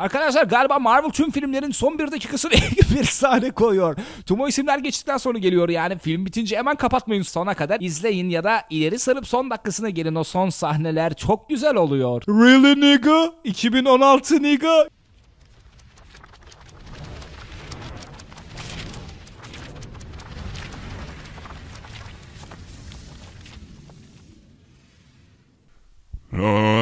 Arkadaşlar galiba Marvel tüm filmlerin son bir dakikasını bir sahne koyuyor. Tüm o isimler geçtikten sonra geliyor yani film bitince hemen kapatmayın sona kadar izleyin ya da ileri sarıp son dakikasına gelin o son sahneler çok güzel oluyor. Really nigga? 2016 nigga?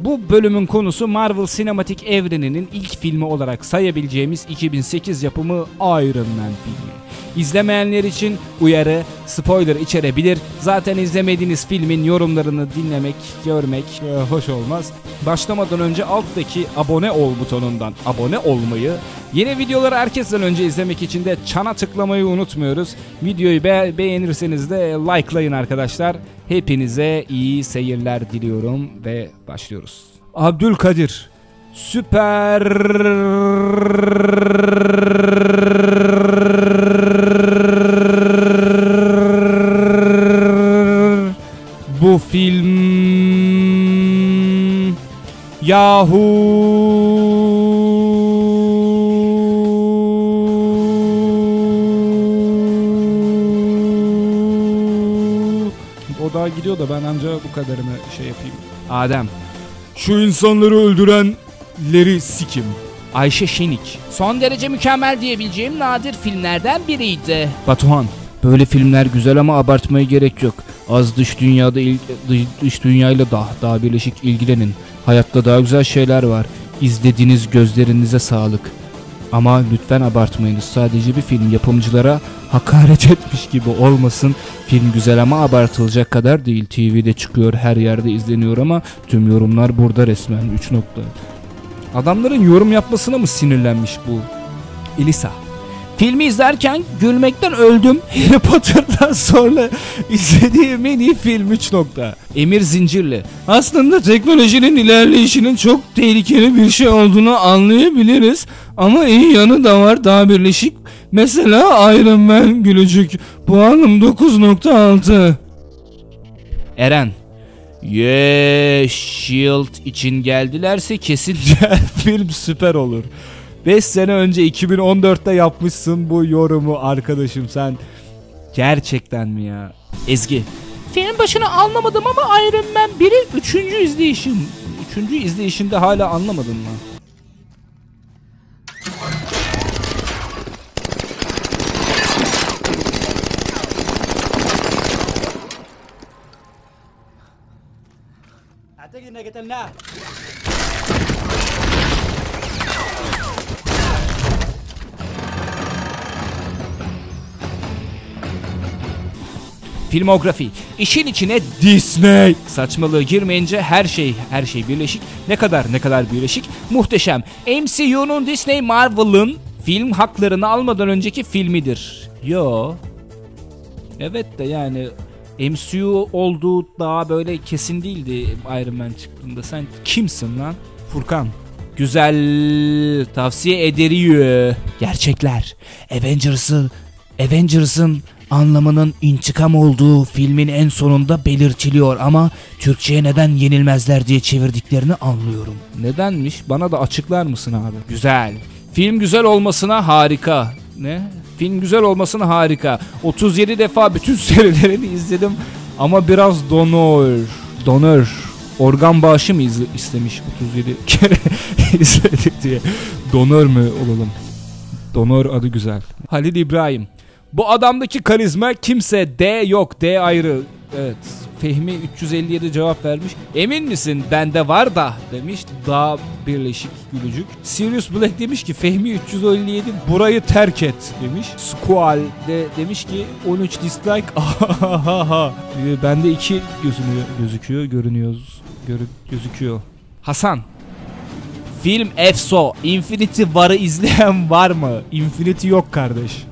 Bu bölümün konusu Marvel Sinematik Evreni'nin ilk filmi olarak sayabileceğimiz 2008 yapımı Iron Man filmi. İzlemeyenler için uyarı, spoiler içerebilir. Zaten izlemediğiniz filmin yorumlarını dinlemek, görmek e, hoş olmaz. Başlamadan önce alttaki abone ol butonundan abone olmayı, yeni videoları herkesten önce izlemek için de çana tıklamayı unutmuyoruz. Videoyu be- beğenirseniz de likelayın arkadaşlar. Hepinize iyi seyirler diliyorum ve başlıyoruz. Abdülkadir Süper bu film Yahu O daha gidiyor da ben anca bu kadarını şey yapayım. Adem. Şu insanları öldürenleri sikim. Ayşe Şenik. Son derece mükemmel diyebileceğim nadir filmlerden biriydi. Batuhan. Böyle filmler güzel ama abartmaya gerek yok. Az dış dünyada il, dış, dış dünyayla daha daha birleşik ilgilenin. Hayatta daha güzel şeyler var. İzlediğiniz gözlerinize sağlık. Ama lütfen abartmayınız. Sadece bir film yapımcılara hakaret etmiş gibi olmasın. Film güzel ama abartılacak kadar değil. TV'de çıkıyor, her yerde izleniyor ama tüm yorumlar burada resmen 3 nokta. Adamların yorum yapmasına mı sinirlenmiş bu? Elisa. Filmi izlerken gülmekten öldüm. Harry Potter'dan sonra izlediğim en iyi film 3 nokta. Emir Zincirli. Aslında teknolojinin ilerleyişinin çok tehlikeli bir şey olduğunu anlayabiliriz. Ama iyi yanı da var daha birleşik. Mesela Iron Man gülücük. Puanım 9.6. Eren. Yeah, Shield için geldilerse kesince film süper olur. 5 sene önce 2014'te yapmışsın bu yorumu arkadaşım sen. Gerçekten mi ya? Ezgi. Film başını anlamadım ama Iron Man 1'i 3. izleyişim. 3. izleyişinde hala anlamadın mı? Take the negative now. filmografi. İşin içine Disney saçmalığı girmeyince her şey her şey birleşik. Ne kadar ne kadar birleşik. Muhteşem. MCU'nun Disney Marvel'ın film haklarını almadan önceki filmidir. Yo. Evet de yani MCU olduğu daha böyle kesin değildi Iron Man çıktığında. Sen kimsin lan? Furkan. Güzel tavsiye ederiyor. Gerçekler. Avengers'ın Avengers'ın anlamının intikam olduğu filmin en sonunda belirtiliyor ama Türkçe'ye neden yenilmezler diye çevirdiklerini anlıyorum. Nedenmiş? Bana da açıklar mısın abi? Güzel. Film güzel olmasına harika. Ne? Film güzel olmasına harika. 37 defa bütün serilerini izledim ama biraz donör. Donör. Organ bağışı mı izle- istemiş 37 kere izledik diye. Donör mü olalım? Donör adı güzel. Halil İbrahim. Bu adamdaki karizma kimse D yok D ayrı. Evet. Fehmi 357 cevap vermiş. Emin misin bende var da demiş. Daha birleşik gülücük. Sirius Black demiş ki Fehmi 357 burayı terk et demiş. Squall de demiş ki 13 dislike. Ee, Bende 2 gözünüyor, gözüküyor, görünüyoruz. Görü, gözüküyor. Hasan. Film EFSO Infinity War'ı izleyen var mı? Infinity yok kardeş.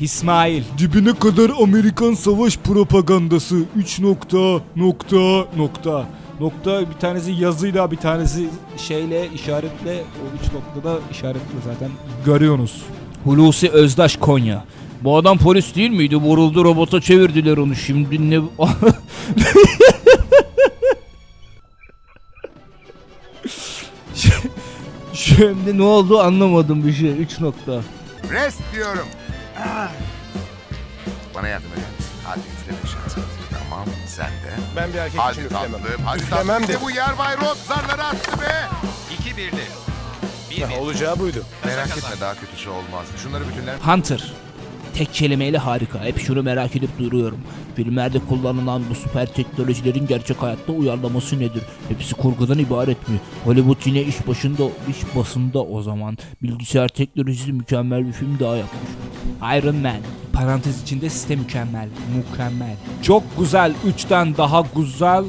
İsmail. Dibine kadar Amerikan savaş propagandası. 3 nokta nokta nokta. Nokta bir tanesi yazıyla bir tanesi şeyle işaretle o üç noktada işaretle zaten görüyorsunuz. Hulusi Özdaş Konya. Bu adam polis değil miydi? Vuruldu robota çevirdiler onu. Şimdi ne... Şimdi ne oldu anlamadım bir şey. 3 nokta. Rest diyorum. Bana yardım eder misin? Hadi üfleme şansın. Tamam sen de. Ben bir erkek için Hadi üflemem. tatlım. Hadi Üflemem tatlım. de. Bu yer Bay Rod zarları attı be. İki birli. Bir Ya, bir. olacağı buydu. Merak etme daha kötüsü olmaz. Şunları bütünler. Hunter. Tek kelimeyle harika. Hep şunu merak edip duruyorum. Filmlerde kullanılan bu süper teknolojilerin gerçek hayatta uyarlaması nedir? Hepsi kurgudan ibaret mi? Hollywood yine iş başında, iş basında o zaman. Bilgisayar teknolojisi mükemmel bir film daha yapmış. Iron Man. Parantez içinde site mükemmel. Mükemmel. Çok güzel. Üçten daha güzel.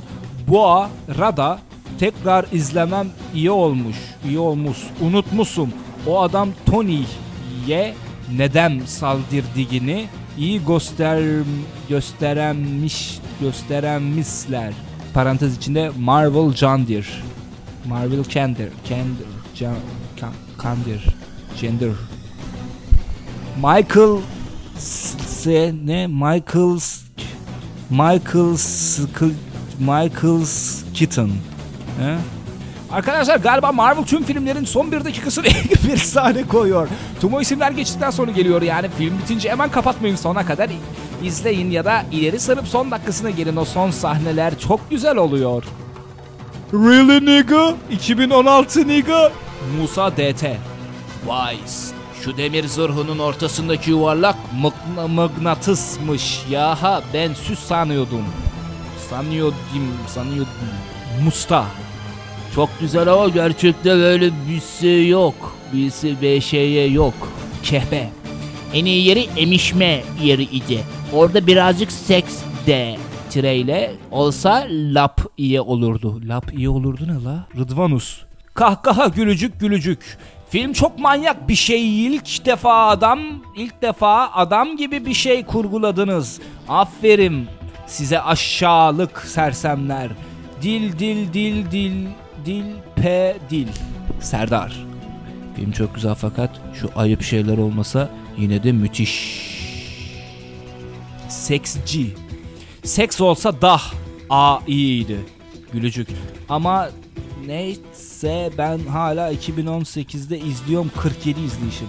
Boğa, Rada tekrar izlemem iyi olmuş. İyi olmuş. Unutmuşum. O adam Tony'ye neden saldırdığını iyi göster gösterenmiş gösterenmişler. Parantez içinde Marvel Candir. Marvel Candir. Candir. Can, Candir. Gender. Michael S- ne Michael Michael Michael Keaton. He? Arkadaşlar galiba Marvel tüm filmlerin son bir dakikasını bir sahne koyuyor. Tüm o isimler geçtikten sonra geliyor yani film bitince hemen kapatmayın sona kadar izleyin ya da ileri sarıp son dakikasına gelin o son sahneler çok güzel oluyor. Really nigga? 2016 nigga? Musa DT. Wise. Şu demir zırhının ortasındaki yuvarlak mıkna- mıknatısmış. Yaha ben süs sanıyordum. Sanıyordum, sanıyordum. Musta. Çok güzel ama gerçekte böyle bir şey yok. Bir, şeye yok. Kehbe. En iyi yeri emişme yeri idi. Orada birazcık seks de tireyle olsa lap iyi olurdu. Lap iyi olurdu ne la? Rıdvanus. Kahkaha gülücük gülücük. Film çok manyak bir şey. İlk defa adam, ilk defa adam gibi bir şey kurguladınız. Aferin size aşağılık sersemler. Dil dil dil dil dil p dil. Serdar. Film çok güzel fakat şu ayıp şeyler olmasa yine de müthiş. Seksci. Seks olsa dah a iyiydi. Gülücük. Ama neyse ben hala 2018'de izliyorum 47 izleyişim.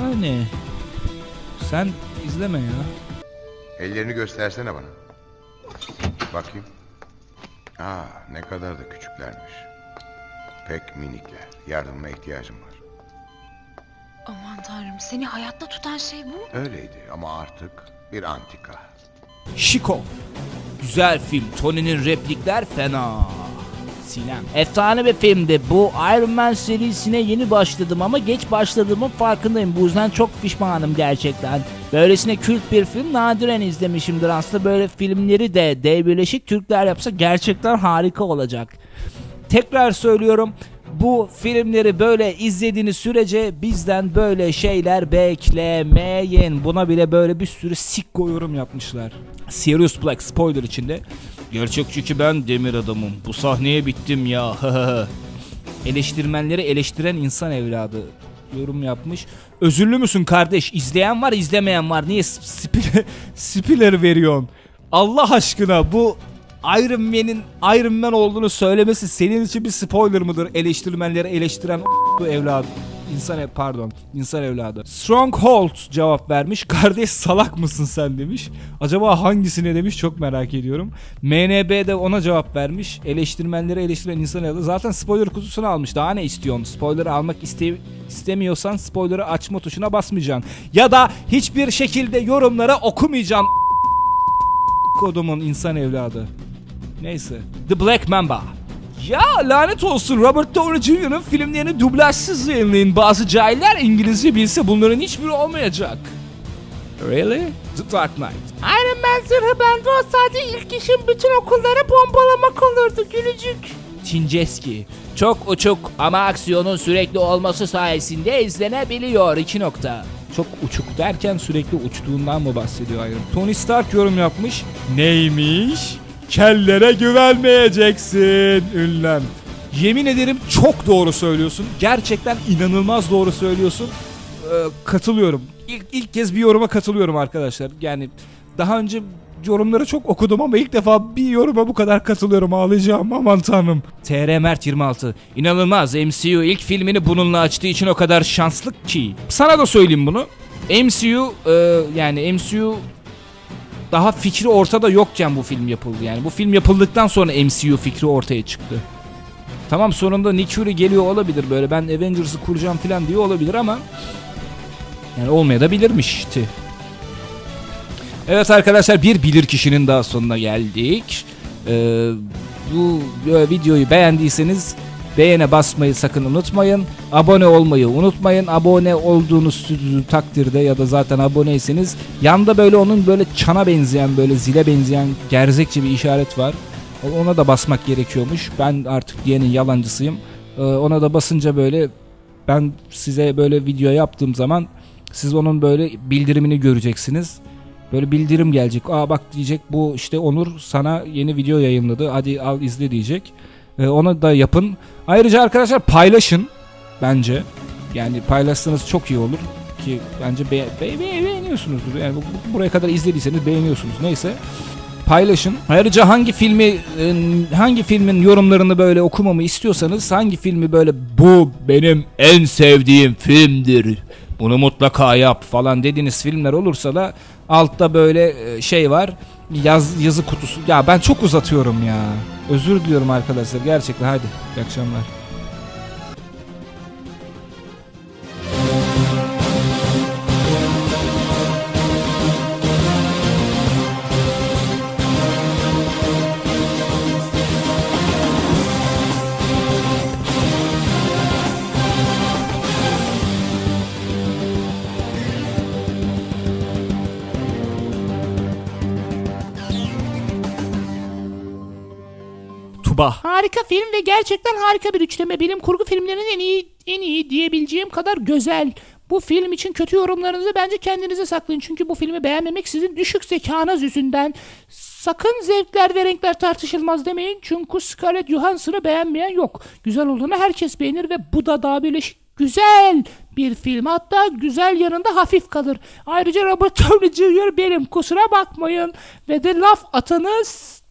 Yani sen izleme ya. Ellerini göstersene bana. Bakayım. Aa ne kadar da küçüklermiş. Pek minikler. Yardımına ihtiyacım var. Aman tanrım seni hayatta tutan şey bu. Öyleydi ama artık bir antika. Chico. Güzel film. Tony'nin replikler fena. Sinem. Efsane bir filmdi. Bu Iron Man serisine yeni başladım ama geç başladığımın farkındayım. Bu yüzden çok pişmanım gerçekten. Böylesine kült bir film nadiren izlemişimdir. Aslında böyle filmleri de dev birleşik Türkler yapsa gerçekten harika olacak. Tekrar söylüyorum. Bu filmleri böyle izlediğiniz sürece bizden böyle şeyler beklemeyin. Buna bile böyle bir sürü sikko yorum yapmışlar. Sirius Black spoiler içinde. Gerçekçi ki ben demir adamım. Bu sahneye bittim ya. Eleştirmenleri eleştiren insan evladı yorum yapmış. Özürlü müsün kardeş? İzleyen var izlemeyen var. Niye sp- spoiler veriyorsun? Allah aşkına bu Iron Man'in Iron Man olduğunu söylemesi senin için bir spoiler mıdır? Eleştirmenleri eleştiren bu evladı. İnsan ev pardon insan evladı. Stronghold cevap vermiş. Kardeş salak mısın sen demiş. Acaba hangisine demiş çok merak ediyorum. MNB de ona cevap vermiş. Eleştirmenleri eleştiren insan evladı. Zaten spoiler kutusunu almış. Daha ne istiyorsun? Spoiler almak iste istemiyorsan spoiler'ı açma tuşuna basmayacaksın. Ya da hiçbir şekilde yorumlara okumayacaksın. Kodumun insan evladı. Neyse. The Black Mamba. Ya lanet olsun Robert Downey Jr.'ın filmlerini dublajsız yayınlayın. Bazı cahiller İngilizce bilse bunların hiçbiri olmayacak. Really? The Dark Knight. Iron Man zırhı bende olsaydı ilk işim bütün okulları bombalamak olurdu gülücük. Çinceski. Çok uçuk ama aksiyonun sürekli olması sayesinde izlenebiliyor. 2 nokta. Çok uçuk derken sürekli uçtuğundan mı bahsediyor Iron? Tony Stark yorum yapmış. Neymiş? Kellere güvenmeyeceksin ünlem. Yemin ederim çok doğru söylüyorsun. Gerçekten inanılmaz doğru söylüyorsun. Ee, katılıyorum. İlk, ilk kez bir yoruma katılıyorum arkadaşlar. Yani daha önce yorumları çok okudum ama ilk defa bir yoruma bu kadar katılıyorum ağlayacağım aman tanrım. TR Mert 26 İnanılmaz MCU ilk filmini bununla açtığı için o kadar şanslı ki. Sana da söyleyeyim bunu. MCU e, yani MCU daha fikri ortada yokken bu film yapıldı. Yani bu film yapıldıktan sonra MCU fikri ortaya çıktı. Tamam sonunda Nick Fury geliyor olabilir böyle ben Avengers'ı kuracağım falan diyor olabilir ama yani olmayabilirmişti. Evet arkadaşlar bir bilir kişinin daha sonuna geldik. Ee, bu videoyu beğendiyseniz beğene basmayı sakın unutmayın. Abone olmayı unutmayın. Abone olduğunuz takdirde ya da zaten aboneyseniz yanda böyle onun böyle çana benzeyen böyle zile benzeyen gerzekçe bir işaret var. Ona da basmak gerekiyormuş. Ben artık diyenin yalancısıyım. Ee, ona da basınca böyle ben size böyle video yaptığım zaman siz onun böyle bildirimini göreceksiniz. Böyle bildirim gelecek. Aa bak diyecek bu işte Onur sana yeni video yayınladı. Hadi al izle diyecek. Ee, onu da yapın. Ayrıca arkadaşlar paylaşın bence. Yani paylaşsanız çok iyi olur ki bence be- be- be- beğeniyorsunuzdur. Yani bu- bu- buraya kadar izlediyseniz beğeniyorsunuz. Neyse paylaşın. Ayrıca hangi filmi e, hangi filmin yorumlarını böyle okumamı istiyorsanız hangi filmi böyle bu benim en sevdiğim filmdir. Bunu mutlaka yap falan dediğiniz filmler olursa da altta böyle e, şey var. Yaz yazı kutusu. Ya ben çok uzatıyorum ya. Özür diliyorum arkadaşlar gerçekten hadi. İyi akşamlar. Tuba. Harika film ve gerçekten harika bir üçleme. Bilim kurgu filmlerinin en iyi en iyi diyebileceğim kadar güzel. Bu film için kötü yorumlarınızı bence kendinize saklayın. Çünkü bu filmi beğenmemek sizin düşük zekanız yüzünden. Sakın zevkler ve renkler tartışılmaz demeyin. Çünkü Scarlett Johansson'ı beğenmeyen yok. Güzel olduğunu herkes beğenir ve bu da daha birleşik güzel bir film. Hatta güzel yanında hafif kalır. Ayrıca Robert Downey Jr. benim kusura bakmayın. Ve de laf atanız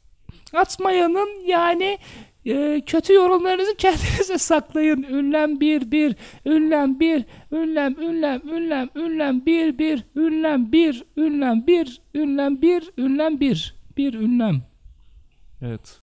atmayanın yani e, kötü yorumlarınızı kendinize saklayın. Ünlem bir bir, ünlem bir, ünlem ünlem ünlem ünlem bir bir, ünlem bir, ünlem bir, ünlem bir, ünlem bir, bir ünlem. Evet.